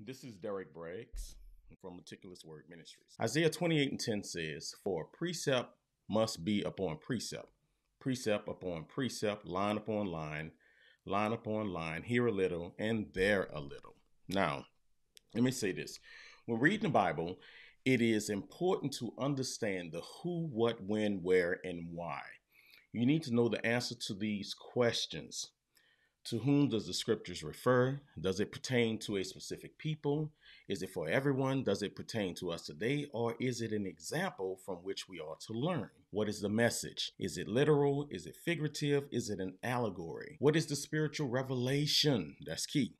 This is Derick Braggs from Meticulous Word Ministries. Isaiah 28 and 10 says, For precept must be upon precept, precept upon precept, line upon line, line upon line, here a little and there a little. Now, let me say this. When reading the Bible, it is important to understand the who, what, when, where, and why. You need to know the answer to these questions. To whom does the scriptures refer? Does it pertain to a specific people? Is it for everyone? Does it pertain to us today? Or is it an example from which we are to learn? What is the message? Is it literal? Is it figurative? Is it an allegory? What is the spiritual revelation? That's key.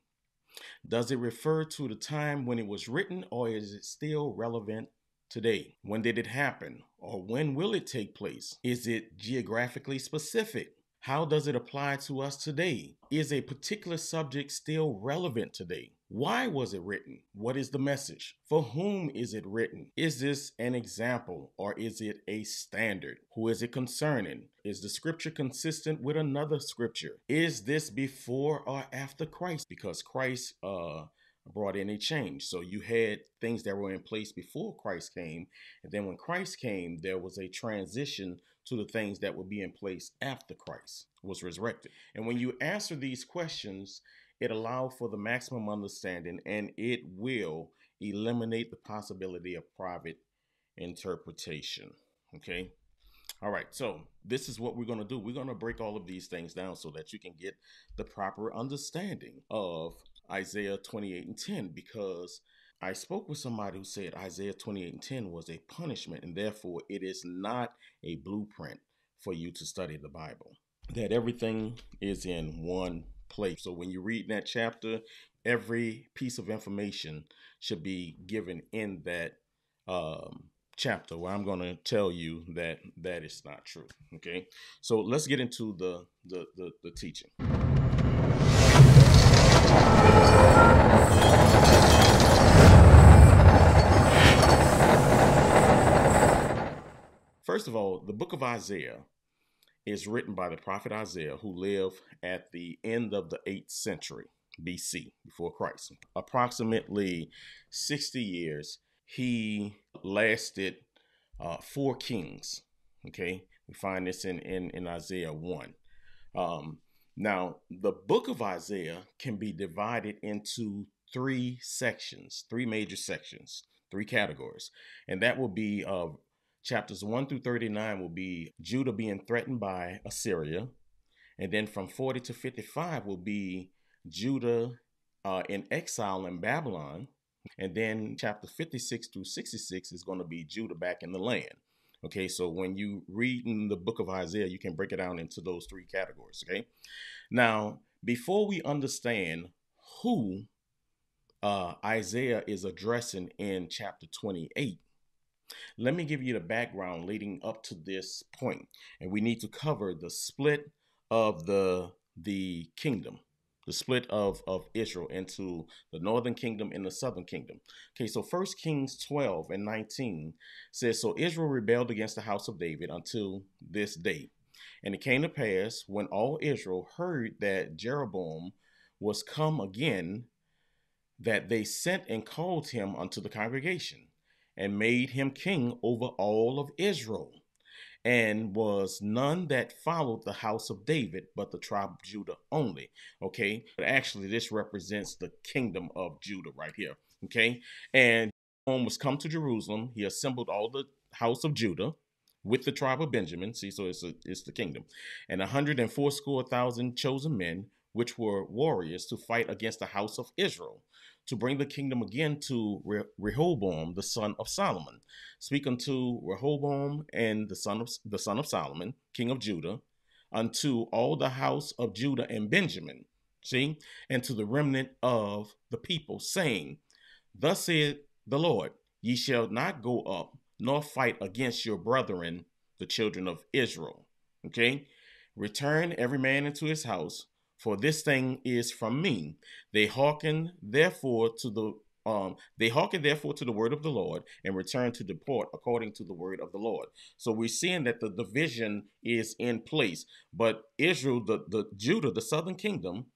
Does it refer to the time when it was written, or is it still relevant today? When did it happen? Or when will it take place? Is it geographically specific? How does it apply to us today? Is a particular subject still relevant today? Why was it written? What is the message? For whom is it written? Is this an example or is it a standard? Who is it concerning? Is the scripture consistent with another scripture? Is this before or after Christ? Because Christ uh brought in a change. So you had things that were in place before Christ came, and then when Christ came, there was a transition to the things that would be in place after Christ was resurrected. And when you answer these questions, it allows for the maximum understanding and it will eliminate the possibility of private interpretation. Okay. All right, so this is what we're going to do. We're going to break all of these things down so that you can get the proper understanding of Isaiah 28 and 10 because I spoke with somebody who said Isaiah 28 and 10 was a punishment, and therefore it is not a blueprint for you to study the Bible. That everything is in one place. So when you read that chapter, every piece of information should be given in that um, chapter where I'm going to tell you that that is not true. Okay, so let's get into the the, the, the teaching. First of all, the book of Isaiah is written by the prophet Isaiah, who lived at the end of the 8th century BC, before Christ. Approximately 60 years, he lasted uh, four kings. Okay, we find this in, in, in Isaiah 1. Um, now, the book of Isaiah can be divided into three sections, three major sections, three categories, and that will be uh, Chapters 1 through 39 will be Judah being threatened by Assyria. And then from 40 to 55 will be Judah uh, in exile in Babylon. And then chapter 56 through 66 is going to be Judah back in the land. Okay, so when you read in the book of Isaiah, you can break it down into those three categories. Okay, now before we understand who uh, Isaiah is addressing in chapter 28, let me give you the background leading up to this point, and we need to cover the split of the the kingdom, the split of of Israel into the northern kingdom and the southern kingdom. Okay, so First Kings 12 and 19 says, So Israel rebelled against the house of David until this day. And it came to pass when all Israel heard that Jeroboam was come again, that they sent and called him unto the congregation and made him king over all of Israel. And was none that followed the house of David, but the tribe of Judah only. Okay, but actually, this represents the kingdom of Judah right here. Okay, and was come to Jerusalem. He assembled all the house of Judah with the tribe of Benjamin. See, so it's a, it's the kingdom, and a hundred and fourscore thousand chosen men, which were warriors to fight against the house of Israel to bring the kingdom again to Re- Rehoboam, the son of Solomon. Speak unto Rehoboam and the son of the son of Solomon, king of Judah, unto all the house of Judah and Benjamin. See, and to the remnant of the people, saying, Thus saith the Lord, ye shall not go up nor fight against your brethren, the children of Israel. Okay, return every man into his house for this thing is from me. They hearken therefore to the um, they hearken therefore to the word of the Lord and return to deport according to the word of the Lord. So we're seeing that the division is in place. But Israel, the, the Judah, the southern kingdom,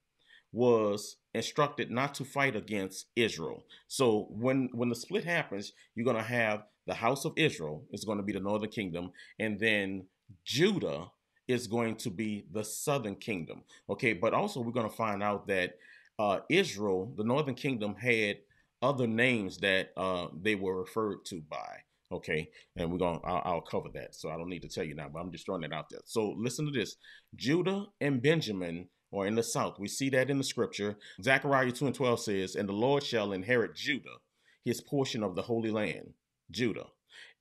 was instructed not to fight against Israel. So when when the split happens, you're going to have the house of Israel is going to be the northern kingdom, and then Judah is going to be the southern kingdom. Okay, but also we're going to find out that uh, Israel, the northern kingdom, had other names that uh, they were referred to by. Okay, and we're gonna I'll, I'll, cover that, so I don't need to tell you now, but I'm just throwing it out there. So listen to this: Judah and Benjamin or in the south. We see that in the scripture. Zechariah 2 and 12 says, And the Lord shall inherit Judah, his portion of the Holy Land, Judah,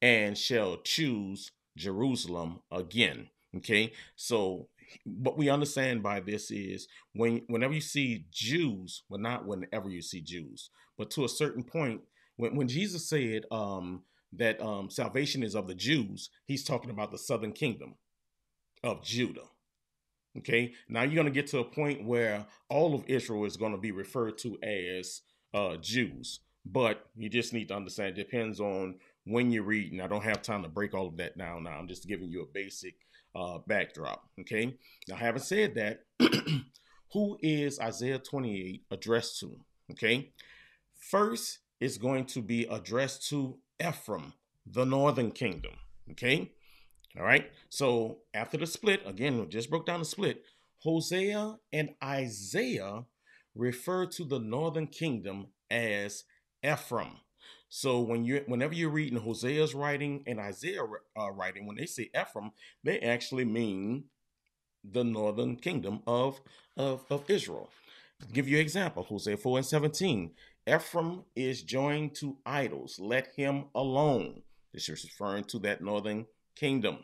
and shall choose Jerusalem again. Okay, so what we understand by this is when whenever you see Jews, well, not whenever you see Jews, but to a certain point, when, when Jesus said um, that um, salvation is of the Jews, he's talking about the southern kingdom of Judah. Okay, now you're going to get to a point where all of Israel is going to be referred to as uh, Jews, but you just need to understand it depends on when you're reading. I don't have time to break all of that down now. I'm just giving you a basic uh, backdrop. Okay, now having said that, who is Isaiah 28 addressed to? Okay, first it's going to be addressed to Ephraim, the northern kingdom. Okay, all right. So after the split, again, we just broke down the split. Hosea and Isaiah refer to the northern kingdom as Ephraim. So when you whenever you're reading Hosea's writing and Isaiah uh, writing, when they say Ephraim, they actually mean the northern kingdom of, of, of Israel. I'll give you an example, Hosea 4 and 17. Ephraim is joined to idols. Let him alone. This is referring to that northern kingdom.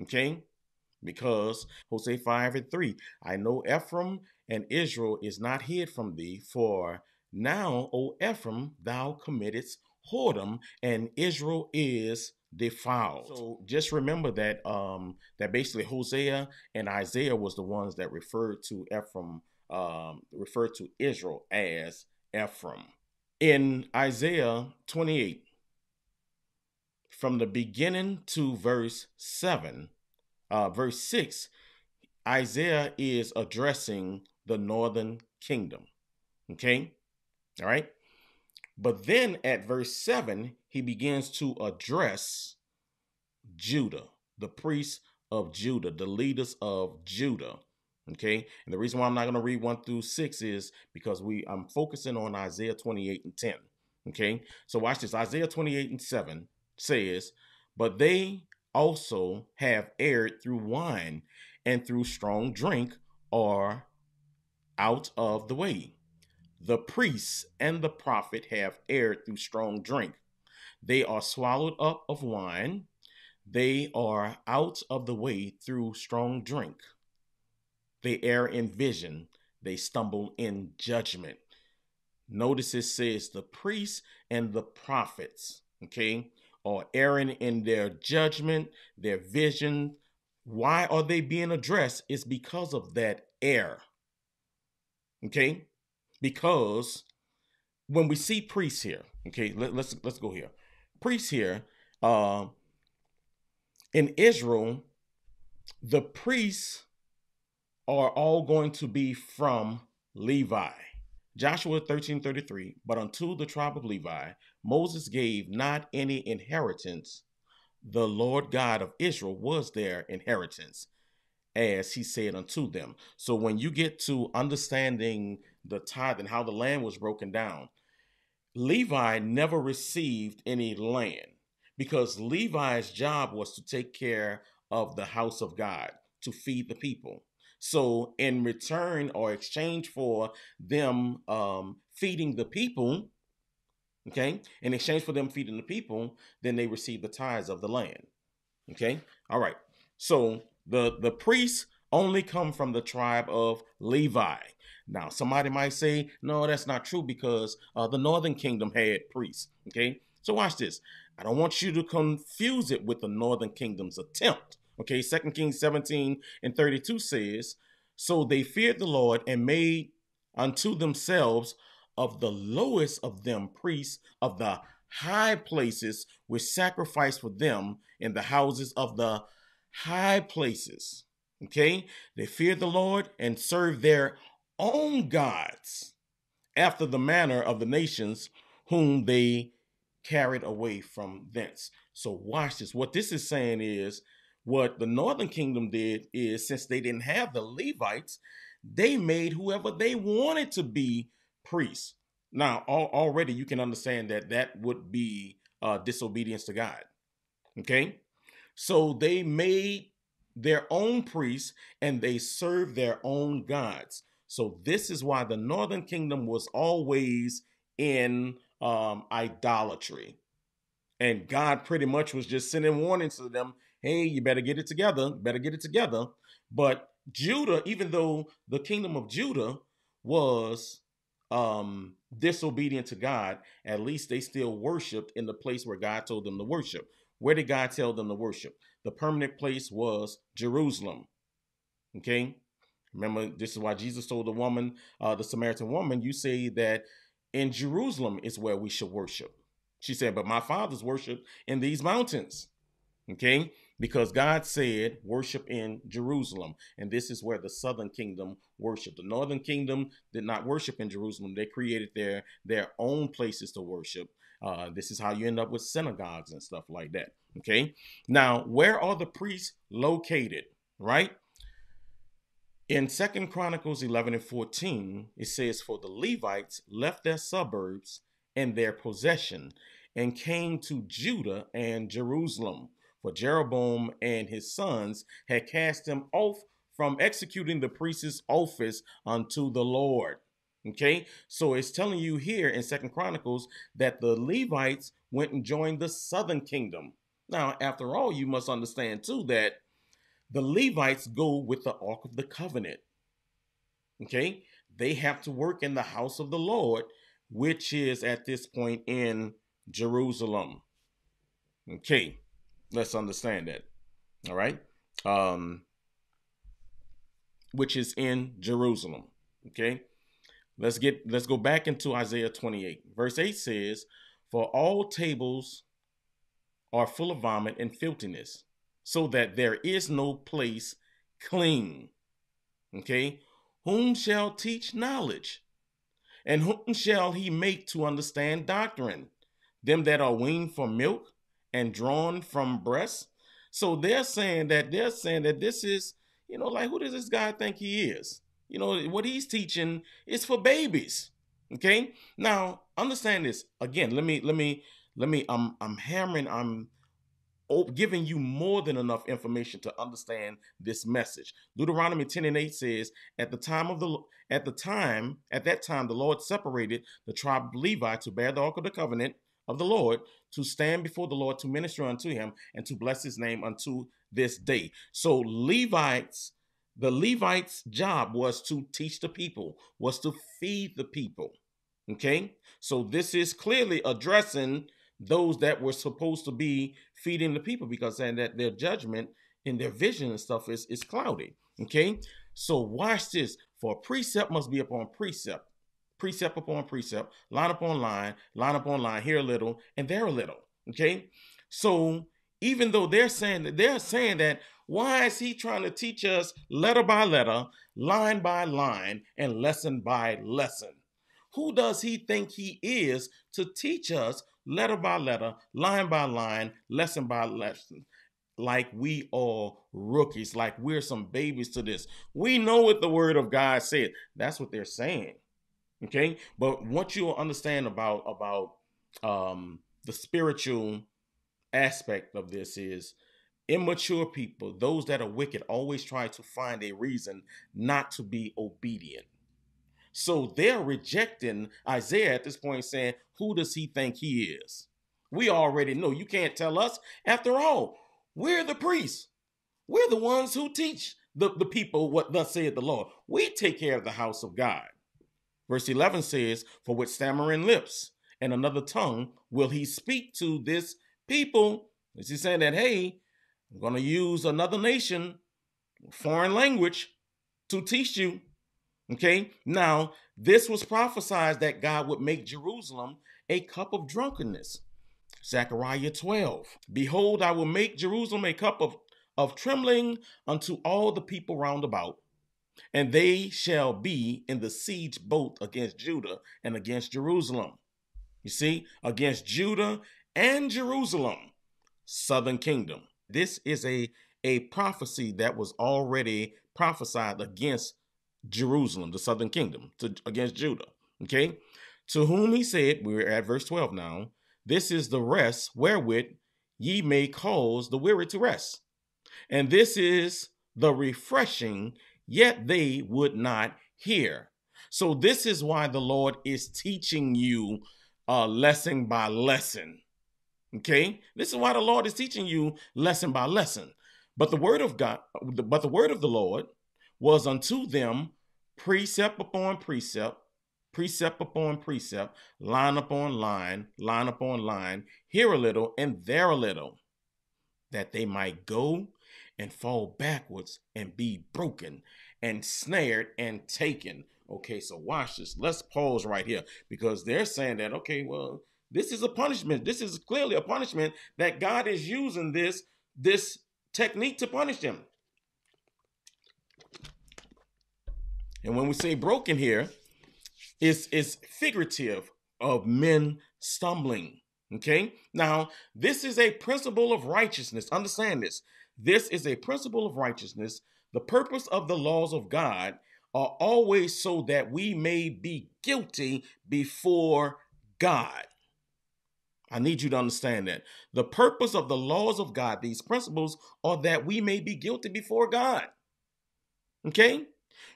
Okay? Because Hosea 5 and 3, I know Ephraim and Israel is not hid from thee, for now, O Ephraim, thou committest whoredom, and Israel is defiled. So just remember that um that basically Hosea and Isaiah was the ones that referred to Ephraim, um, referred to Israel as Ephraim. In Isaiah 28, from the beginning to verse 7, uh, verse 6, Isaiah is addressing the northern kingdom. Okay? All right? But then at verse 7, he begins to address Judah, the priests of Judah, the leaders of Judah. Okay? And the reason why I'm not going to read 1 through 6 is because we I'm focusing on Isaiah 28 and 10. Okay? So watch this. Isaiah 28 and 7 says, But they also have erred through wine and through strong drink are out of the way. The priests and the prophet have erred through strong drink. They are swallowed up of wine. They are out of the way through strong drink. They err in vision. They stumble in judgment. Notice it says the priests and the prophets. Okay are erring in their judgment, their vision. Why are they being addressed? It's because of that error. Okay? Because when we see priests here, okay, let, us let's, let's go here. Priests here, uh, in Israel, the priests are all going to be from Levi. Joshua 13:33, but unto the tribe of Levi Moses gave not any inheritance. The Lord God of Israel was their inheritance, as he said unto them. So when you get to understanding the tithe and how the land was broken down, Levi never received any land because Levi's job was to take care of the house of God, to feed the people. So, in return or exchange for them um, feeding the people, Okay. In exchange for them feeding the people, then they receive the tithes of the land. Okay. All right. So the the priests only come from the tribe of Levi. Now, somebody might say, no, that's not true because uh, the northern kingdom had priests. Okay. So watch this. I don't want you to confuse it with the northern kingdom's attempt. Okay. Second Kings 17 and 32 says, So they feared the Lord and made unto themselves of the lowest of them priests of the high places which sacrifice for them in the houses of the high places. Okay? They feared the Lord and served their own gods. after the manner of the nations whom they carried away from thence. So watch this. What this is saying is what the northern kingdom did is since they didn't have the Levites, they made whoever they wanted to be priests. Now, al- already you can understand that that would be uh, disobedience to God. Okay? So they made their own priests and they served their own gods. So this is why the northern kingdom was always in um, idolatry. And God pretty much was just sending warnings to them hey, you better get it together, better get it together. But Judah, even though the kingdom of Judah was um, disobedient to God, at least they still worshiped in the place where God told them to worship. Where did God tell them to worship? The permanent place was Jerusalem. Okay. Remember, this is why Jesus told the woman, uh, the Samaritan woman, you say that in Jerusalem is where we should worship. She said, but my fathers worship in these mountains. Okay because God said, worship in Jerusalem. And this is where the southern kingdom worshiped. The northern kingdom did not worship in Jerusalem. They created their, their own places to worship. Uh, this is how you end up with synagogues and stuff like that. Okay. Now, where are the priests located? Right? In Second Chronicles 11 and 14, it says, For the Levites left their suburbs and their possession and came to Judah and Jerusalem for Jeroboam and his sons had cast them off from executing the priest's office unto the Lord. Okay, so it's telling you here in Second Chronicles that the Levites went and joined the southern kingdom. Now, after all, you must understand too that the Levites go with the Ark of the Covenant. Okay, they have to work in the house of the Lord, which is at this point in Jerusalem. Okay, Let's understand that. All right. Um, which is in Jerusalem. Okay. Let's get let's go back into Isaiah 28. Verse 8 says, For all tables are full of vomit and filthiness, so that there is no place clean. Okay. Whom shall teach knowledge? And whom shall he make to understand doctrine? Them that are weaned from milk and drawn from breasts. So they're saying that they're saying that this is, you know, like who does this guy think he is? You know, what he's teaching is for babies. Okay? Now, understand this. Again, let me let me let me I'm I'm hammering I'm giving you more than enough information to understand this message. Deuteronomy 10 and 8 says, At the time of the at the time, at that time, the Lord separated the tribe of Levi to bear the ark of the covenant of the Lord to stand before the Lord to minister unto him and to bless his name unto this day. So Levites, the Levites' job was to teach the people, was to feed the people. Okay? So this is clearly addressing those that were supposed to be feeding the people because saying that their judgment and their vision and stuff is, is cloudy. Okay? So watch this. For precept must be upon precept precept upon precept, line upon line, line upon line, here a little and there a little. Okay. So even though they're saying that they're saying that why is he trying to teach us letter by letter, line by line, and lesson by lesson? Who does he think he is to teach us letter by letter, line by line, lesson by lesson? Like we are rookies, like we're some babies to this. We know what the word of God said. That's what they're saying. Okay, but what you'll understand about about um, the spiritual aspect of this is immature people, those that are wicked, always try to find a reason not to be obedient. So they're rejecting Isaiah at this point, saying, Who does he think he is? We already know. You can't tell us. After all, we're the priests. We're the ones who teach the, the people what thus saith the Lord. We take care of the house of God. Verse 11 says, For with stammering lips and another tongue will he speak to this people. Is he saying that, hey, I'm going to use another nation, foreign language to teach you? Okay, now this was prophesied that God would make Jerusalem a cup of drunkenness. Zechariah 12 Behold, I will make Jerusalem a cup of, of trembling unto all the people round about and they shall be in the siege both against Judah and against Jerusalem. You see, against Judah and Jerusalem, southern kingdom. This is a, a prophecy that was already prophesied against Jerusalem, the southern kingdom, to, against Judah. Okay. To whom he said, we're at verse 12 now, this is the rest wherewith ye may cause the weary to rest. And this is the refreshing, yet they would not hear. So, this is why the Lord is teaching you uh, lesson by lesson. Okay, this is why the Lord is teaching you lesson by lesson. But the word of God, but the word of the Lord was unto them precept upon precept, precept upon precept, line upon line, line upon line, here a little and there a little, that they might go and fall backwards and be broken and snared and taken. Okay, so watch this. Let's pause right here because they're saying that, okay, well, this is a punishment. This is clearly a punishment that God is using this, this technique to punish them. And when we say broken here, it's, it's figurative of men stumbling. Okay. Now, this is a principle of righteousness. Understand this. This is a principle of righteousness. The purpose of the laws of God are always so that we may be guilty before God. I need you to understand that. The purpose of the laws of God, these principles, are that we may be guilty before God. Okay?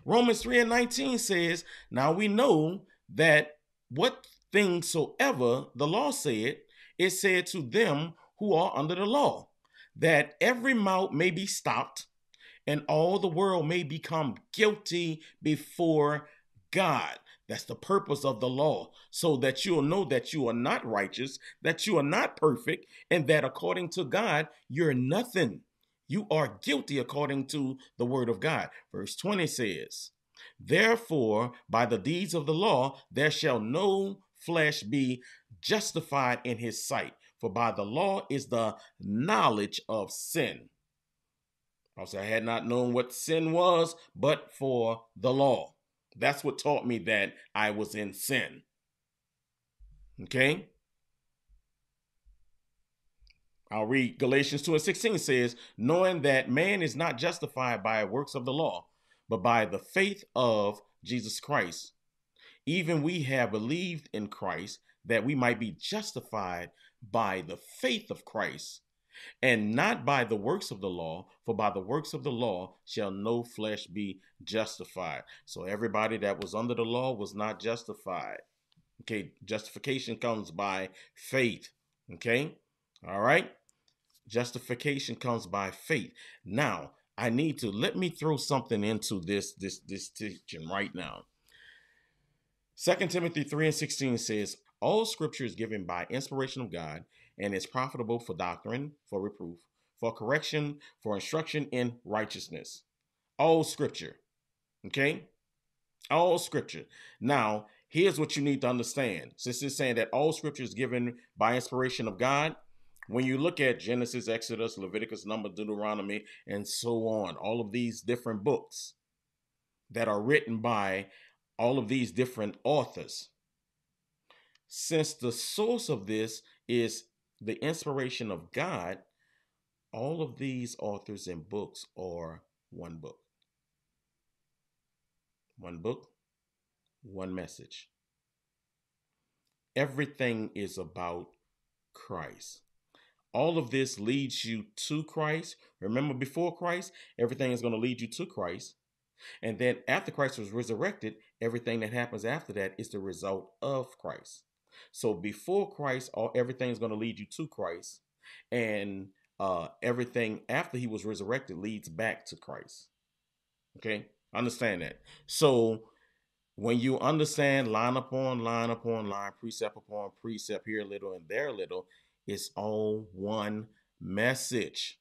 Romans 3 and 19 says, Now we know that what things soever the law said, it said to them who are under the law, that every mouth may be stopped and all the world may become guilty before God. That's the purpose of the law, so that you'll know that you are not righteous, that you are not perfect, and that according to God, you're nothing. You are guilty according to the word of God. Verse 20 says, Therefore, by the deeds of the law, there shall no flesh be justified in his sight, for by the law is the knowledge of sin. Also, I had not known what sin was, but for the law. That's what taught me that I was in sin. Okay? I'll read Galatians 2 and 16 says, knowing that man is not justified by works of the law, but by the faith of Jesus Christ. Even we have believed in Christ that we might be justified by the faith of Christ and not by the works of the law, for by the works of the law shall no flesh be justified. So everybody that was under the law was not justified. Okay, justification comes by faith. Okay, all right. Justification comes by faith. Now, I need to let me throw something into this this this teaching right now. Second Timothy 3 and 16 says, All scripture is given by inspiration of God and is profitable for doctrine, for reproof, for correction, for instruction in righteousness. All scripture. Okay? All scripture. Now, here's what you need to understand. Since it's saying that all scripture is given by inspiration of God, when you look at Genesis, Exodus, Leviticus, Number, Deuteronomy, and so on, all of these different books that are written by all of these different authors, since the source of this is the inspiration of God, all of these authors and books are one book. One book, one message. Everything is about Christ. All of this leads you to Christ. Remember, before Christ, everything is going to lead you to Christ. And then after Christ was resurrected, everything that happens after that is the result of Christ. So before Christ, all everything is going to lead you to Christ, and uh, everything after he was resurrected leads back to Christ. Okay, understand that. So when you understand line upon line upon line, precept upon precept, here a little and there a little, it's all one message.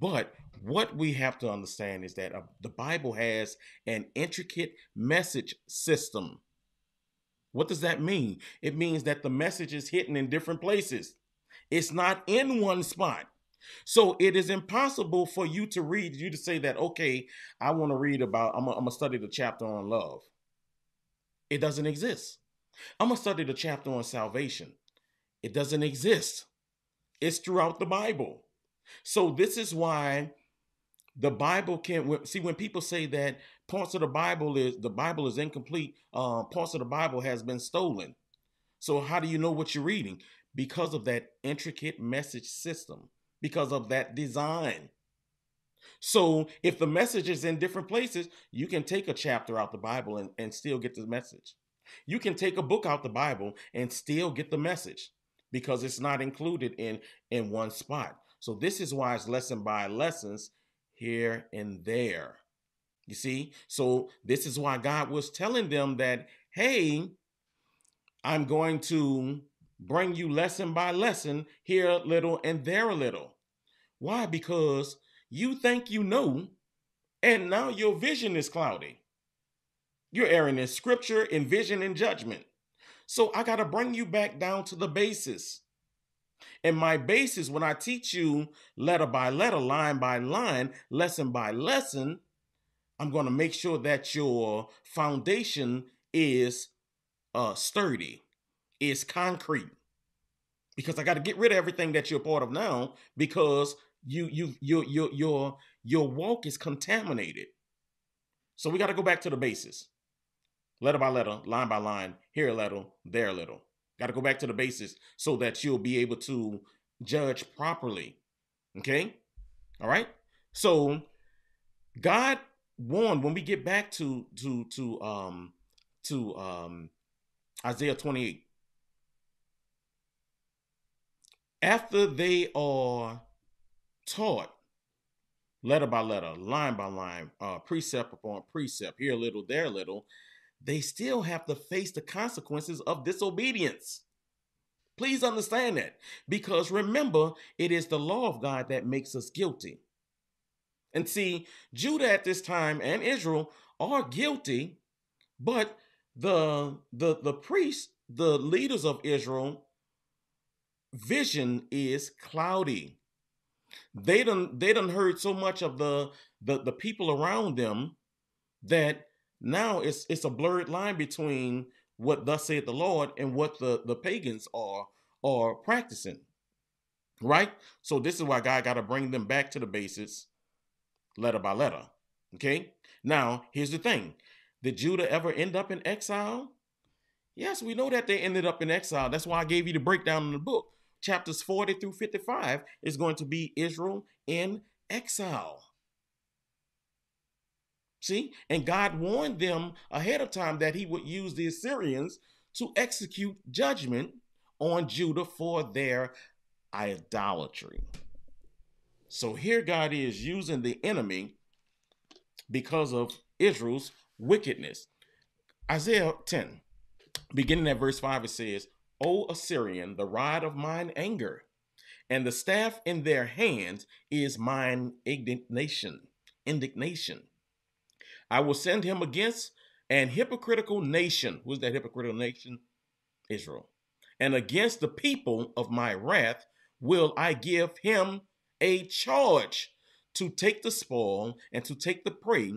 But what we have to understand is that uh, the Bible has an intricate message system. What does that mean? It means that the message is hidden in different places. It's not in one spot. So it is impossible for you to read, you to say that, okay, I want to read about, I'm going to study the chapter on love. It doesn't exist. I'm going to study the chapter on salvation. It doesn't exist. It's throughout the Bible. So this is why the Bible can't see when people say that parts of the Bible is the Bible is incomplete, uh, parts of the Bible has been stolen. So how do you know what you're reading? Because of that intricate message system, because of that design. So if the message is in different places, you can take a chapter out the Bible and, and still get the message. You can take a book out the Bible and still get the message because it's not included in in one spot. So this is why it's lesson by lessons here and there. You see? So this is why God was telling them that, hey, I'm going to bring you lesson by lesson, here a little and there a little. Why? Because you think you know, and now your vision is cloudy. You're erring in scripture, in vision, and judgment. So I got to bring you back down to the basis. And my basis, when I teach you letter by letter, line by line, lesson by lesson, I'm going to make sure that your foundation is uh, sturdy, is concrete. Because I got to get rid of everything that you're part of now because you you your your your your walk is contaminated. So we got to go back to the basis. Letter by letter, line by line, here a little, there a little. Got to go back to the basis so that you'll be able to judge properly. Okay? All right? So God warned when we get back to to to um to um Isaiah 28 after they are taught letter by letter, line by line, uh, precept upon precept, here a little, there a little, they still have to face the consequences of disobedience. Please understand that. Because remember, it is the law of God that makes us guilty. And see, Judah at this time and Israel are guilty, but the the the priests, the leaders of Israel, vision is cloudy. They done they done heard so much of the the, the people around them that now it's it's a blurred line between what thus saith the Lord and what the, the pagans are are practicing. Right? So this is why God got to bring them back to the basis letter by letter. Okay? Now, here's the thing. Did Judah ever end up in exile? Yes, we know that they ended up in exile. That's why I gave you the breakdown in the book. Chapters 40 through 55 is going to be Israel in exile. See? And God warned them ahead of time that he would use the Assyrians to execute judgment on Judah for their idolatry. So here God is using the enemy because of Israel's wickedness. Isaiah 10, beginning at verse 5, it says, O Assyrian, the rod of mine anger, and the staff in their hands is mine indignation. Indignation. I will send him against an hypocritical nation. Who's that hypocritical nation? Israel. And against the people of my wrath will I give him a charge to take the spoil and to take the prey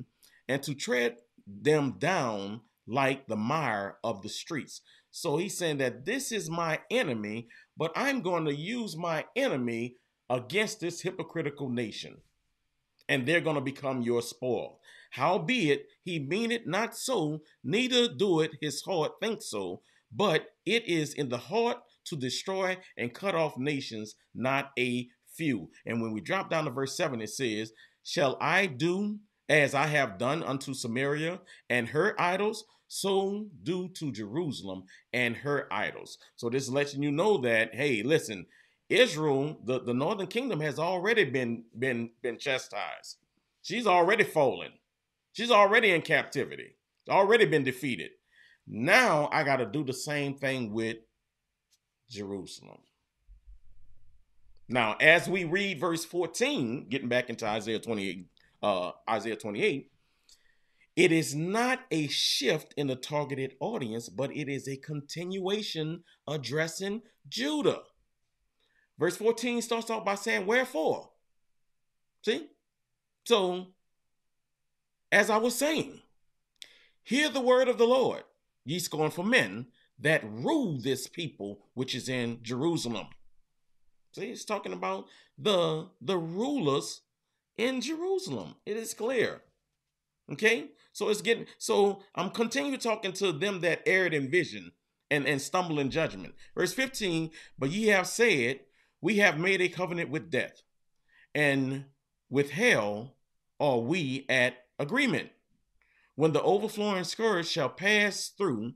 and to tread them down like the mire of the streets. So he's saying that this is my enemy, but I'm going to use my enemy against this hypocritical nation. And they're going to become your spoil. Howbeit, he mean it not so, neither do it his heart think so, but it is in the heart to destroy and cut off nations, not a few. And when we drop down to verse 7, it says, Shall I do as I have done unto Samaria and her idols? So do to Jerusalem and her idols. So this is letting you know that, hey, listen, Israel, the, the northern kingdom has already been been been chastised. She's already fallen. She's already in captivity, already been defeated. Now I got to do the same thing with Jerusalem. Now, as we read verse 14, getting back into Isaiah 28, uh, Isaiah 28, it is not a shift in the targeted audience, but it is a continuation addressing Judah. Verse 14 starts off by saying, Wherefore? See? So, as I was saying, hear the word of the Lord, ye scornful men that rule this people which is in Jerusalem. See, it's talking about the the rulers in Jerusalem. It is clear. Okay? So it's getting so I'm continuing talking to them that erred in vision and, and stumble in judgment. Verse 15, but ye have said, We have made a covenant with death, and with hell are we at agreement. When the overflowing scourge shall pass through,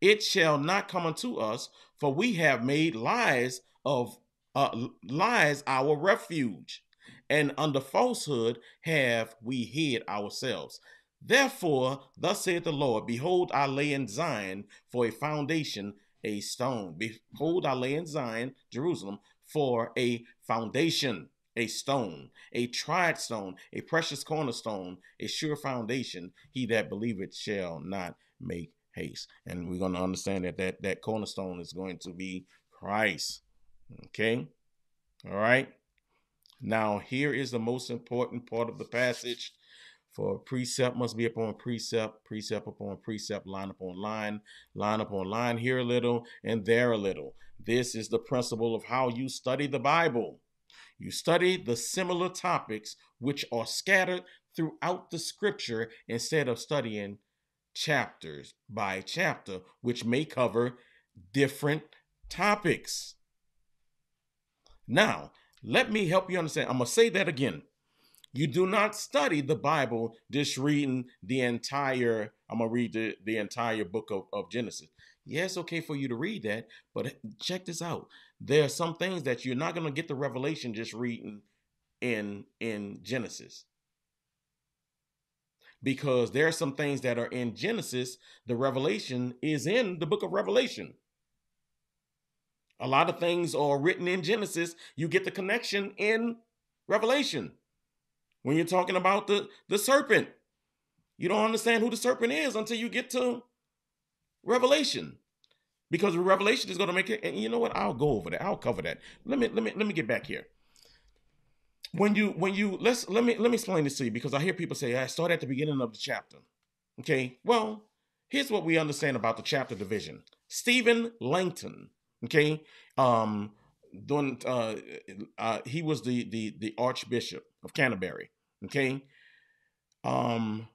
it shall not come unto us, for we have made lies of uh, lies our refuge, and under falsehood have we hid ourselves. Therefore, thus saith the Lord, Behold, I lay in Zion for a foundation, a stone. Behold, I lay in Zion, Jerusalem, for a foundation, a stone, a tried stone, a precious cornerstone, a sure foundation. He that believeth shall not make haste. And we're going to understand that that, that cornerstone is going to be Christ. Okay? All right. Now, here is the most important part of the passage for precept must be upon precept, precept upon precept, line upon line, line upon line, here a little and there a little. This is the principle of how you study the Bible. You study the similar topics which are scattered throughout the scripture instead of studying chapters by chapter, which may cover different topics. Now, let me help you understand. I'm going to say that again. You do not study the Bible just reading the entire, I'm going to read the, the entire book of, of Genesis. Yeah, it's okay for you to read that, but check this out. There are some things that you're not going to get the revelation just reading in in Genesis. Because there are some things that are in Genesis, the revelation is in the book of Revelation. A lot of things are written in Genesis, you get the connection in Revelation when you're talking about the, the serpent. You don't understand who the serpent is until you get to Revelation. Because Revelation is going to make it, and you know what? I'll go over that. I'll cover that. Let me let me let me get back here. When you when you let's let me let me explain this to you because I hear people say I start at the beginning of the chapter. Okay, well, here's what we understand about the chapter division. Stephen Langton, okay, um, doing uh, uh, he was the the the Archbishop of Canterbury. Okay. Um,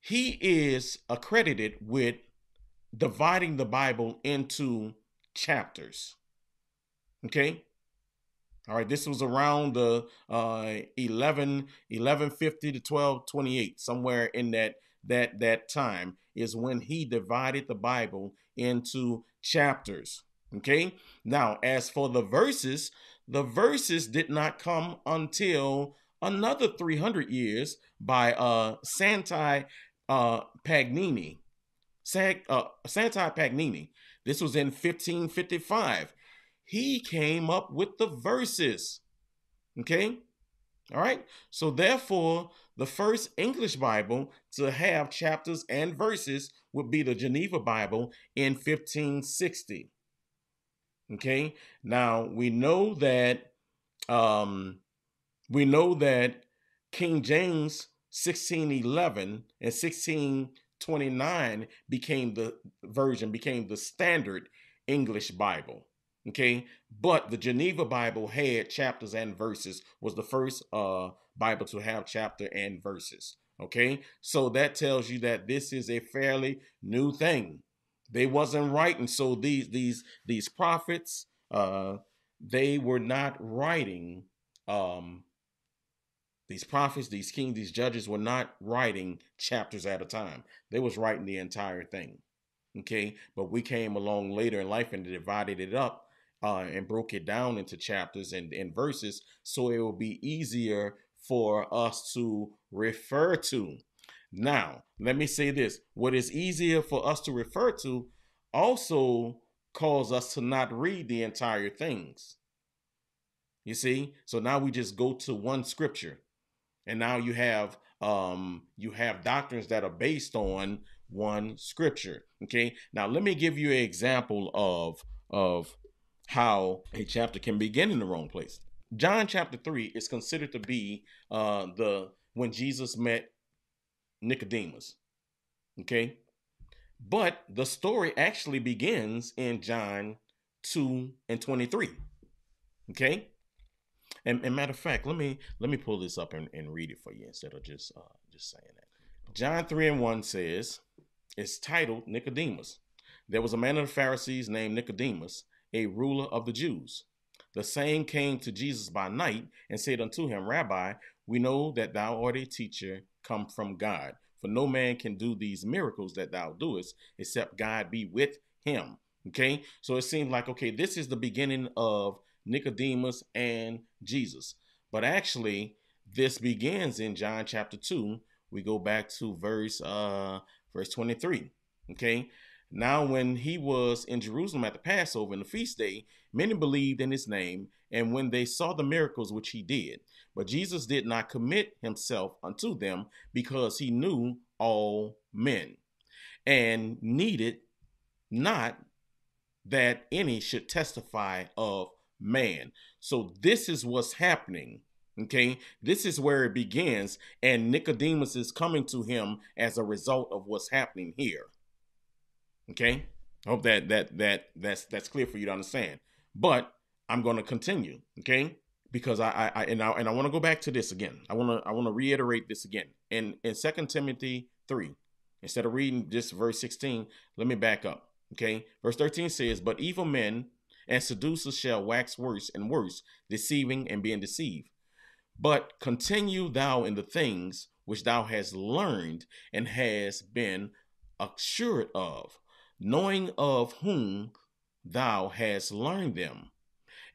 he is accredited with dividing the Bible into chapters. Okay. All right, this was around the uh 11 1150 to 1228 somewhere in that that that time is when he divided the Bible into chapters. Okay? Now, as for the verses, the verses did not come until another 300 years by uh, Santi uh, Pagnini. San, uh, Santi Paganini. This was in 1555. He came up with the verses. Okay? All right? So, therefore, the first English Bible to have chapters and verses would be the Geneva Bible in 1560. Okay? Now, we know that um, we know that King James 1611 and 1629 became the version, became the standard English Bible. Okay, but the Geneva Bible had chapters and verses, was the first uh, Bible to have chapter and verses. Okay, so that tells you that this is a fairly new thing. They wasn't writing, so these these these prophets, uh, they were not writing um, these prophets, these kings, these judges were not writing chapters at a time. They was writing the entire thing. Okay. But we came along later in life and divided it up uh, and broke it down into chapters and, and verses so it will be easier for us to refer to. Now, let me say this what is easier for us to refer to also cause us to not read the entire things. You see? So now we just go to one scripture and now you have um you have doctrines that are based on one scripture okay now let me give you an example of of how a chapter can begin in the wrong place. John chapter 3 is considered to be uh, the when Jesus met Nicodemus. Okay? But the story actually begins in John 2 and 23. Okay? And, and matter of fact, let me let me pull this up and, and read it for you instead of just uh, just saying that. John 3 and 1 says, it's titled Nicodemus. There was a man of the Pharisees named Nicodemus, a ruler of the Jews. The same came to Jesus by night and said unto him, Rabbi, we know that thou art a teacher come from God. For no man can do these miracles that thou doest except God be with him. Okay, so it seems like, okay, this is the beginning of Nicodemus and Jesus. But actually, this begins in John chapter 2. We go back to verse uh verse 23. Okay. Now, when he was in Jerusalem at the Passover and the feast day, many believed in his name, and when they saw the miracles which he did. But Jesus did not commit himself unto them because he knew all men and needed not that any should testify of man. So, this is what's happening Okay, this is where it begins, and Nicodemus is coming to him as a result of what's happening here. Okay, I hope that that that that's that's clear for you to understand. But I'm going to continue. Okay, because I, I, and I and I want to go back to this again. I want to I want to reiterate this again. In in Second Timothy three, instead of reading this verse 16, let me back up. Okay, verse 13 says, "But evil men and seducers shall wax worse and worse, deceiving and being deceived." But continue thou in the things which thou hast learned and hast been assured of, knowing of whom thou hast learned them,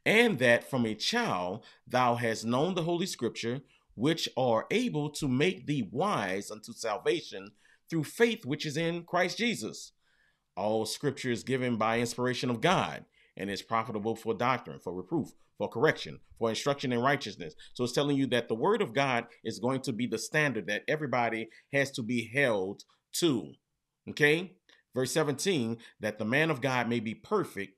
and that from a child thou hast known the Holy Scripture, which are able to make thee wise unto salvation through faith which is in Christ Jesus. All scripture is given by inspiration of God and is profitable for doctrine, for reproof, for correction, for instruction in righteousness. So it's telling you that the word of God is going to be the standard that everybody has to be held to. Okay? Verse 17, that the man of God may be perfect,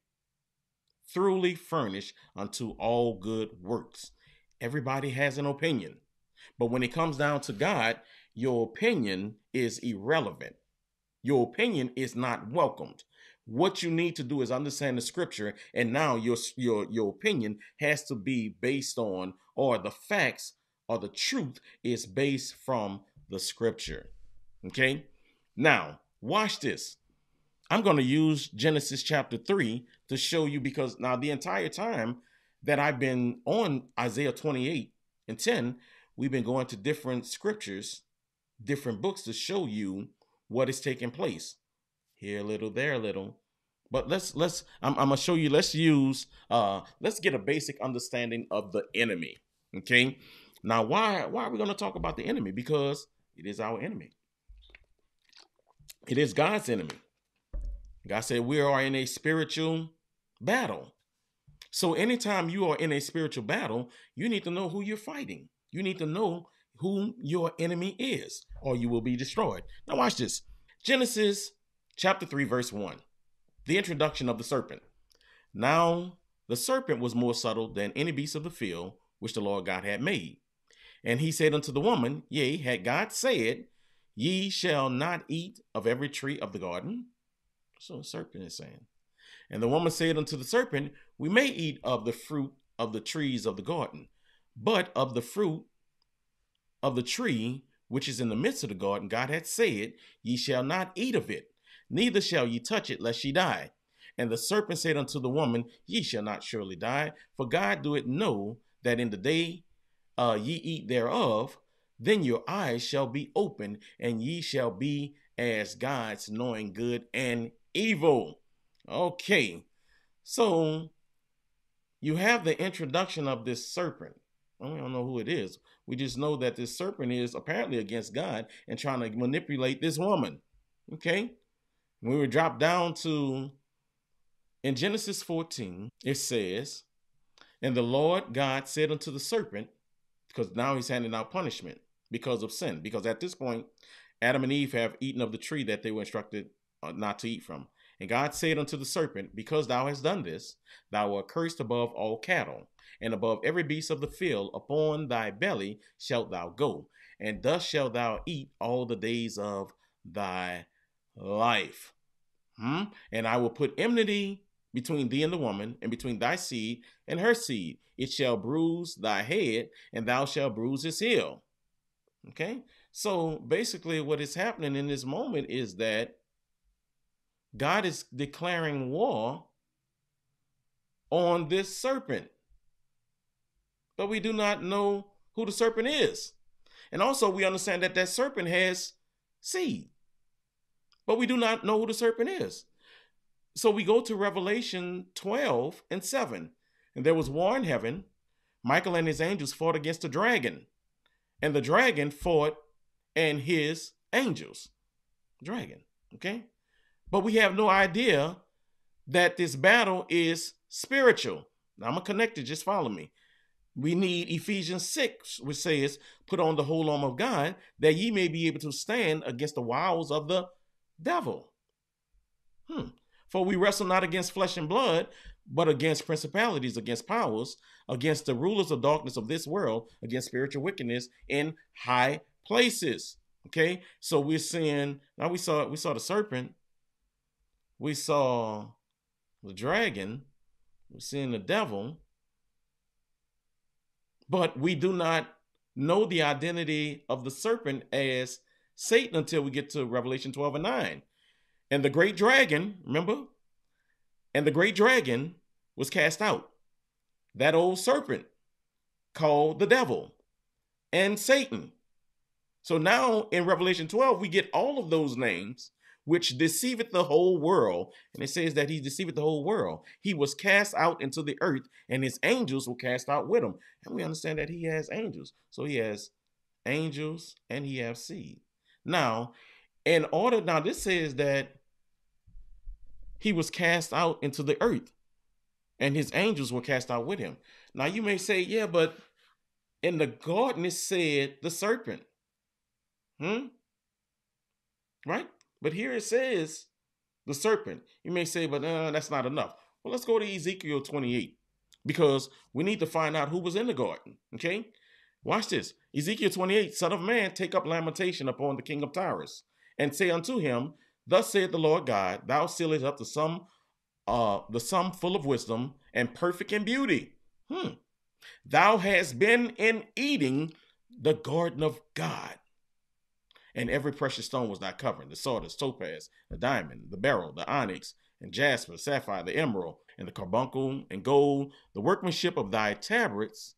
thoroughly furnished unto all good works. Everybody has an opinion. But when it comes down to God, your opinion is irrelevant. Your opinion is not welcomed. What you need to do is understand the scripture, and now your your your opinion has to be based on, or the facts or the truth is based from the scripture. Okay. Now watch this. I'm going to use Genesis chapter 3 to show you because now the entire time that I've been on Isaiah 28 and 10, we've been going to different scriptures, different books to show you what is taking place. Here a little, there a little. But let's let's I'm, I'm gonna show you. Let's use uh let's get a basic understanding of the enemy. Okay. Now why why are we gonna talk about the enemy? Because it is our enemy. It is God's enemy. God said we are in a spiritual battle. So anytime you are in a spiritual battle, you need to know who you're fighting. You need to know who your enemy is, or you will be destroyed. Now watch this. Genesis chapter 3, verse 1 the introduction of the serpent. Now the serpent was more subtle than any beast of the field which the Lord God had made. And he said unto the woman, Yea, had God said, Ye shall not eat of every tree of the garden? So the serpent is saying. And the woman said unto the serpent, We may eat of the fruit of the trees of the garden, but of the fruit of the tree which is in the midst of the garden, God hath said, Ye shall not eat of it, neither shall ye touch it, lest ye die. And the serpent said unto the woman, Ye shall not surely die, for God doeth know that in the day uh, ye eat thereof, then your eyes shall be opened, and ye shall be as gods, knowing good and evil. Okay, so you have the introduction of this serpent. We don't know who it is. We just know that this serpent is apparently against God and trying to manipulate this woman. Okay? When we drop down to in Genesis 14, it says, And the Lord God said unto the serpent, because now he's handing out punishment because of sin. Because at this point, Adam and Eve have eaten of the tree that they were instructed uh, not to eat from. And God said unto the serpent, Because thou hast done this, thou art cursed above all cattle, and above every beast of the field, upon thy belly shalt thou go, and thus shalt thou eat all the days of thy life. Hmm? And I will put enmity between thee and the woman, and between thy seed and her seed. It shall bruise thy head, and thou shalt bruise his heel. Okay? So basically, what is happening in this moment is that God is declaring war on this serpent. But we do not know who the serpent is. And also, we understand that that serpent has seed. But we do not know who the serpent is. So we go to Revelation 12 and 7. And there was war in heaven. Michael and his angels fought against the dragon. And the dragon fought and his angels. Dragon. Okay? But we have no idea that this battle is spiritual. Now I'm going to connect it. Just follow me. We need Ephesians 6, which says, Put on the whole armor of God, that ye may be able to stand against the wiles of the devil. Hmm. For we wrestle not against flesh and blood, but against principalities, against powers, against the rulers of darkness of this world, against spiritual wickedness in high places. Okay, so we're seeing now we saw we saw the serpent, we saw the dragon, we're seeing the devil, but we do not know the identity of the serpent as Satan until we get to Revelation 12 and 9. And the great dragon, remember? And the great dragon was cast out. That old serpent called the devil and Satan. So now in Revelation 12, we get all of those names which deceiveth the whole world. And it says that he deceiveth the whole world. He was cast out into the earth, and his angels were cast out with him. And we understand that he has angels. So he has angels and he has seed. Now, in order, now this says that he was cast out into the earth and his angels were cast out with him. Now you may say, yeah, but in the garden it said the serpent. Hmm? Right? But here it says the serpent. You may say, but uh, that's not enough. Well, let's go to Ezekiel 28 because we need to find out who was in the garden. Okay? Watch this. Ezekiel 28, Son of man, take up lamentation upon the king of Tyrus, and say unto him, Thus saith the Lord God, Thou sealest up the sum, uh, the sum full of wisdom and perfect in beauty. Hmm. Thou hast been in Eden the garden of God. And every precious stone was not covered the sardius, topaz, the diamond, the beryl, the onyx, and jasper, sapphire, the emerald, and the carbuncle, and gold. The workmanship of thy tabrets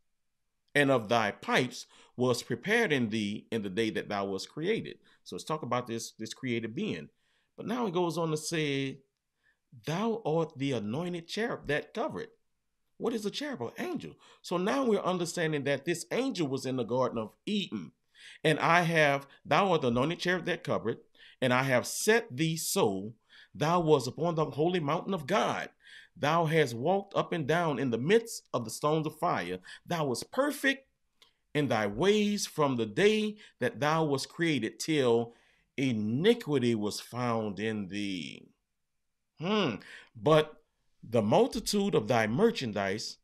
and of thy pipes was prepared in thee in the day that thou was created. So let's talk about this, this created being. But now he goes on to say, Thou art the anointed cherub that covered. What is a cherub? Angel. So now we're understanding that this angel was in the Garden of Eden. And I have, thou art the anointed cherub that covered, and I have set thee so, thou was upon the holy mountain of God. Thou hast walked up and down in the midst of the stones of fire. Thou was perfect in thy ways from the day that thou was created till iniquity was found in thee. Hmm. But the multitude of thy merchandise,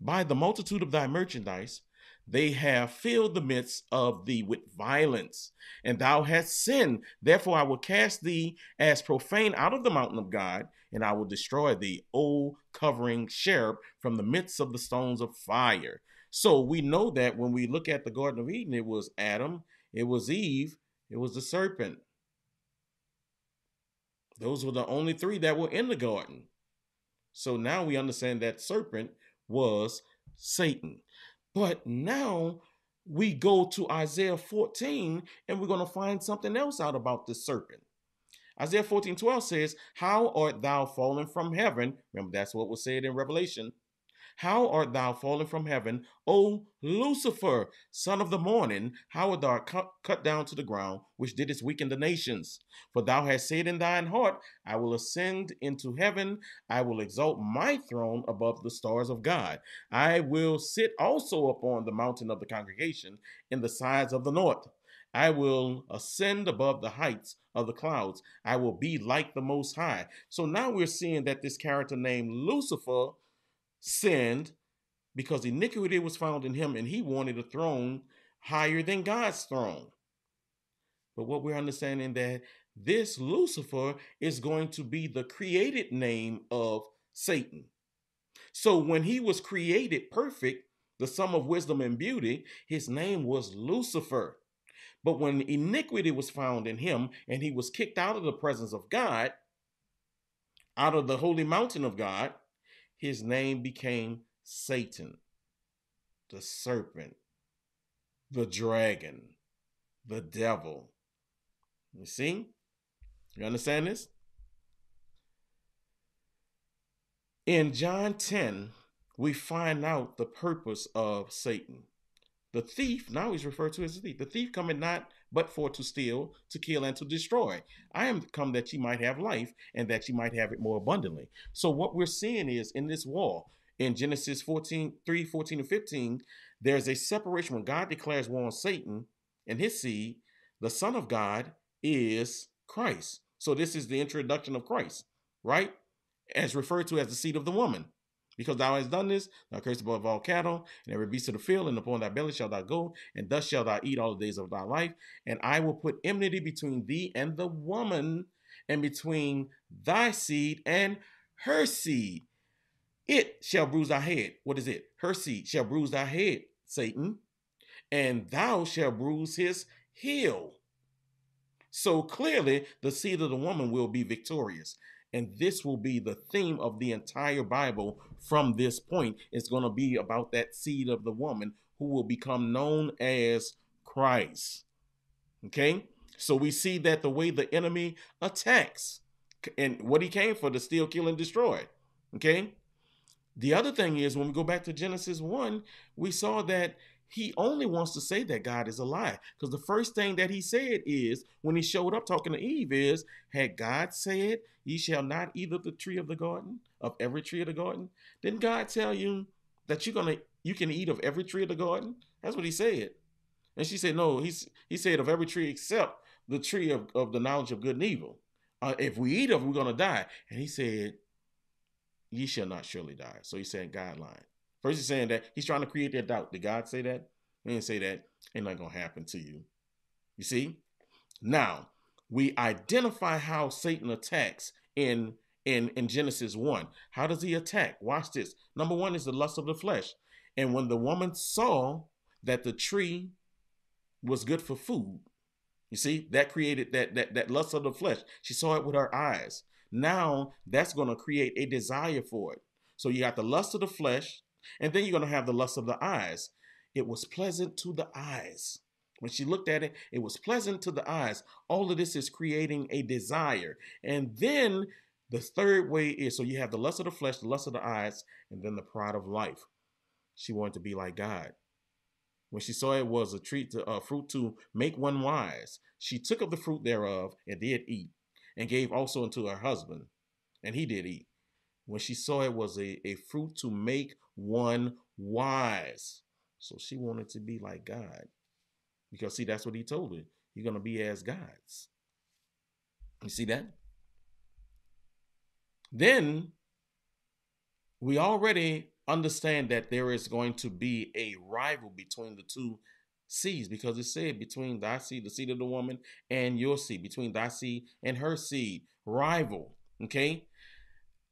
by the multitude of thy merchandise, they have filled the midst of thee with violence, and thou hast sinned. Therefore, I will cast thee as profane out of the mountain of God, and I will destroy thee, O covering cherub, from the midst of the stones of fire. So we know that when we look at the Garden of Eden, it was Adam, it was Eve, it was the serpent. Those were the only three that were in the garden. So now we understand that serpent was Satan. But now we go to Isaiah 14 and we're going to find something else out about the serpent. Isaiah 14 12 says, How art thou fallen from heaven? Remember, that's what was said in Revelation. How art thou fallen from heaven, O Lucifer, son of the morning? How art thou cut, down to the ground, which didst weaken the nations? For thou hast said in thine heart, I will ascend into heaven, I will exalt my throne above the stars of God. I will sit also upon the mountain of the congregation in the sides of the north. I will ascend above the heights of the clouds. I will be like the Most High. So now we're seeing that this character named Lucifer sinned because iniquity was found in him and he wanted a throne higher than God's throne. But what we're understanding that this Lucifer is going to be the created name of Satan. So when he was created perfect, the sum of wisdom and beauty, his name was Lucifer. But when iniquity was found in him and he was kicked out of the presence of God, out of the holy mountain of God, his name became Satan, the serpent, the dragon, the devil. You see? You understand this? In John 10, we find out the purpose of Satan. The thief, now he's referred to as a thief. The thief coming not but for to steal, to kill, and to destroy. I am come that ye might have life, and that ye might have it more abundantly. So what we're seeing is in this wall, in Genesis 14, 3, 14, and 15, there's a separation when God declares war on Satan and his seed, the Son of God is Christ. So this is the introduction of Christ, right? As referred to as the seed of the woman. Because thou hast done this, thou cursed above all cattle, and every beast of the field, and upon thy belly shalt thou go, and thus shalt thou eat all the days of thy life. And I will put enmity between thee and the woman, and between thy seed and her seed. It shall bruise thy head. What is it? Her seed shall bruise thy head, Satan, and thou shalt bruise his heel. So clearly, the seed of the woman will be victorious. And this will be the theme of the entire Bible from this point. It's going to be about that seed of the woman who will become known as Christ. Okay? So we see that the way the enemy attacks and what he came for to steal, kill, and destroy. Okay? The other thing is when we go back to Genesis 1, we saw that he only wants to say that God is a lie. Because the first thing that he said is, when he showed up talking to Eve, is, had God said, Ye shall not eat of the tree of the garden, of every tree of the garden? Didn't God tell you that you're gonna you can eat of every tree of the garden? That's what he said. And she said, No, he's he said of every tree except the tree of, of the knowledge of good and evil. Uh, if we eat of it, we're gonna die. And he said, Ye shall not surely die. So he's saying God lying. First, he's saying that he's trying to create that doubt. Did God say that? He didn't say that. Ain't not gonna happen to you. You see? Now we identify how Satan attacks in in in Genesis one. How does he attack? Watch this. Number one is the lust of the flesh. And when the woman saw that the tree was good for food, you see, that created that that that lust of the flesh. She saw it with her eyes. Now that's going to create a desire for it. So you got the lust of the flesh, and then you're going to have the lust of the eyes. It was pleasant to the eyes. When she looked at it, it was pleasant to the eyes. All of this is creating a desire. And then the third way is so you have the lust of the flesh, the lust of the eyes, and then the pride of life. She wanted to be like God. When she saw it was a treat to uh, fruit to make one wise, she took of the fruit thereof and did eat, and gave also unto her husband, and he did eat when she saw it was a, a fruit to make one wise. So she wanted to be like God. Because, see, that's what he told her. You're going to be as gods. You see that? Then we already understand that there is going to be a rival between the two seeds because it said between thy seed, the seed of the woman, and your seed, between thy seed and her seed, rival. Okay.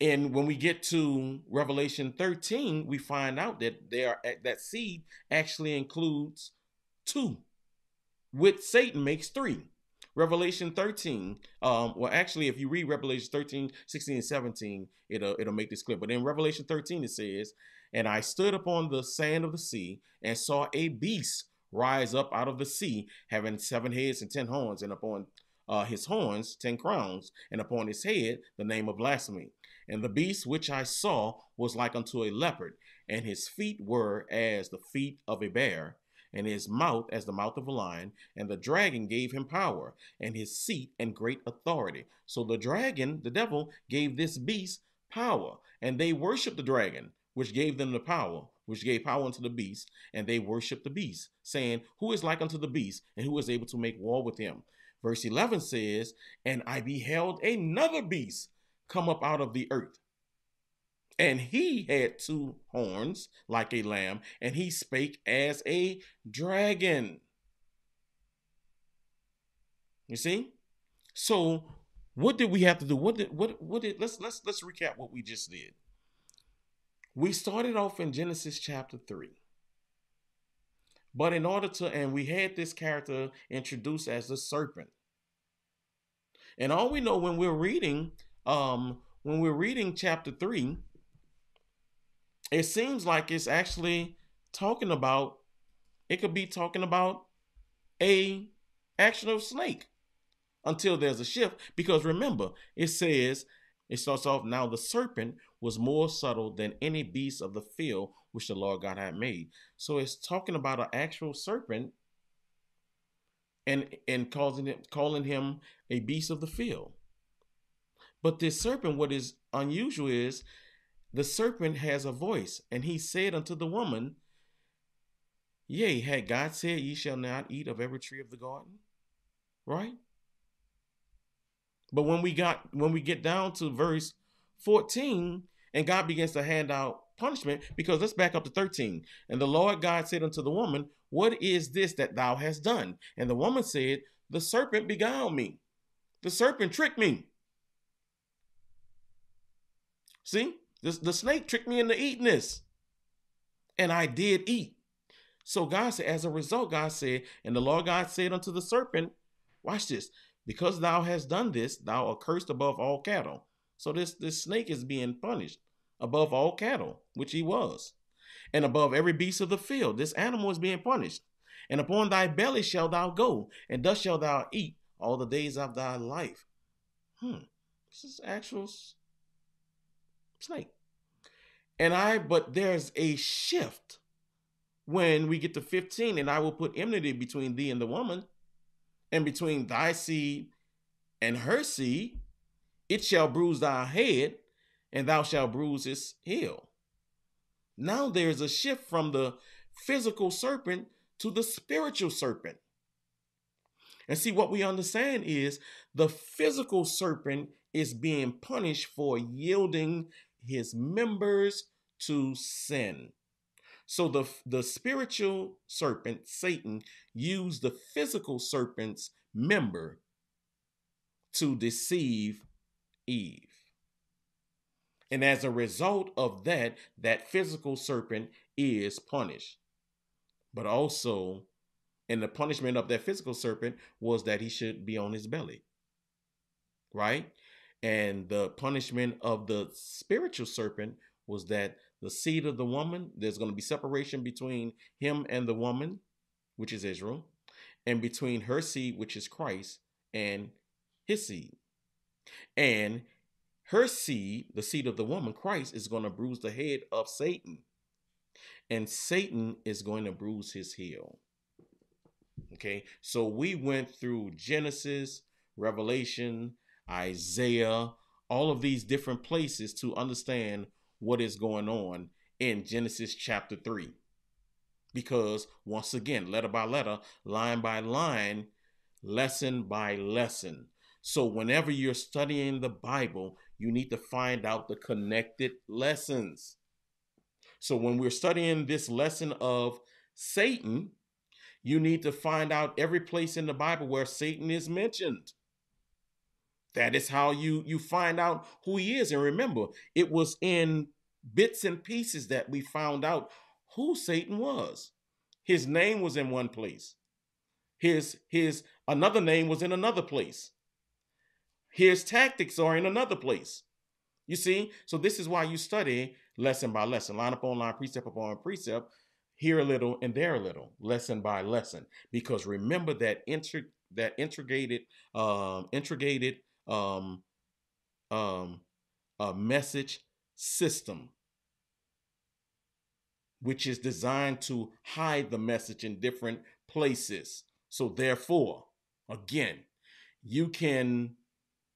And when we get to Revelation 13, we find out that there that seed actually includes two, with Satan makes three. Revelation 13, um, well, actually, if you read Revelation 13, 16, and 17, it'll it'll make this clear. But in Revelation 13, it says, And I stood upon the sand of the sea and saw a beast rise up out of the sea, having seven heads and ten horns, and upon uh, his horns ten crowns, and upon his head the name of blasphemy. And the beast which I saw was like unto a leopard, and his feet were as the feet of a bear, and his mouth as the mouth of a lion. And the dragon gave him power, and his seat and great authority. So the dragon, the devil, gave this beast power, and they worshiped the dragon, which gave them the power, which gave power unto the beast, and they worshiped the beast, saying, Who is like unto the beast, and who is able to make war with him? Verse 11 says, And I beheld another beast come up out of the earth. And he had two horns like a lamb, and he spake as a dragon. You see? So what did we have to do? What did what what did let's let's let's recap what we just did. We started off in Genesis chapter 3. But in order to, and we had this character introduced as the serpent. And all we know when we're reading, um, when we're reading chapter three, it seems like it's actually talking about, it could be talking about a actual snake until there's a shift. Because remember, it says, it starts off now the serpent was more subtle than any beast of the field which the Lord God had made. So it's talking about an actual serpent and and causing it, calling him a beast of the field. But this serpent, what is unusual is the serpent has a voice, and he said unto the woman, Yea, had God said, Ye shall not eat of every tree of the garden? Right? But when we got when we get down to verse 14, and God begins to hand out punishment, because let's back up to 13. And the Lord God said unto the woman, What is this that thou hast done? And the woman said, The serpent beguiled me. The serpent tricked me. See, the, the snake tricked me into eating this. And I did eat. So God said, as a result, God said, and the Lord God said unto the serpent, Watch this, because thou hast done this, thou art cursed above all cattle. So this, this snake is being punished above all cattle, which he was, and above every beast of the field. This animal is being punished. And upon thy belly shalt thou go, and thus shalt thou eat all the days of thy life. Hmm. This is actual snake. And I, but there's a shift when we get to 15, and I will put enmity between thee and the woman, and between thy seed and her seed. It shall bruise thy head, and thou shalt bruise his heel. Now there's a shift from the physical serpent to the spiritual serpent. And see, what we understand is the physical serpent is being punished for yielding his members to sin. So the, the spiritual serpent, Satan, used the physical serpent's member to deceive Eve. And as a result of that, that physical serpent is punished. But also, and the punishment of that physical serpent was that he should be on his belly. Right? And the punishment of the spiritual serpent was that the seed of the woman, there's going to be separation between him and the woman, which is Israel, and between her seed, which is Christ, and his seed. And her seed, the seed of the woman, Christ, is going to bruise the head of Satan. And Satan is going to bruise his heel. Okay, so we went through Genesis, Revelation, Isaiah, all of these different places to understand what is going on in Genesis chapter 3. Because once again, letter by letter, line by line, lesson by lesson. So whenever you're studying the Bible, you need to find out the connected lessons. So when we're studying this lesson of Satan, you need to find out every place in the Bible where Satan is mentioned. That is how you you find out who he is. And remember, it was in bits and pieces that we found out who Satan was. His name was in one place. His his another name was in another place. His tactics are in another place. You see? So this is why you study lesson by lesson, line upon line, precept upon precept, here a little and there a little, lesson by lesson. Because remember that inter that integrated, um, integrated um, um, a message system, which is designed to hide the message in different places. So therefore, again, you can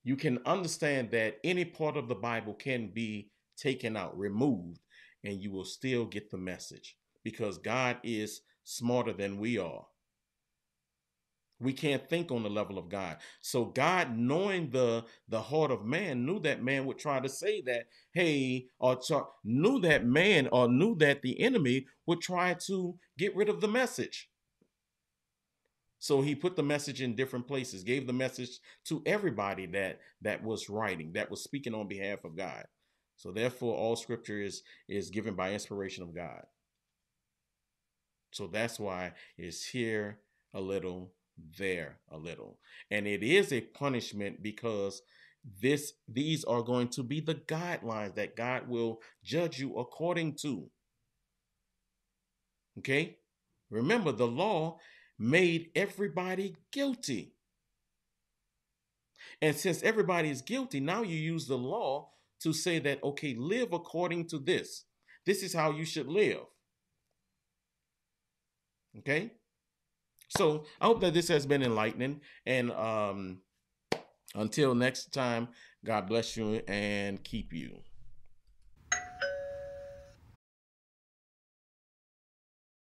you can understand that any part of the Bible can be taken out, removed, and you will still get the message because God is smarter than we are. We can't think on the level of God. So God, knowing the the heart of man, knew that man would try to say that, hey, or knew that man or knew that the enemy would try to get rid of the message. So he put the message in different places, gave the message to everybody that that was writing, that was speaking on behalf of God. So therefore, all scripture is is given by inspiration of God. So that's why it's here a little, there a little. And it is a punishment because this these are going to be the guidelines that God will judge you according to. Okay? Remember the law made everybody guilty. And since everybody is guilty, now you use the law to say that okay, live according to this. This is how you should live. Okay? So I hope that this has been enlightening. And um, until next time, God bless you and keep you.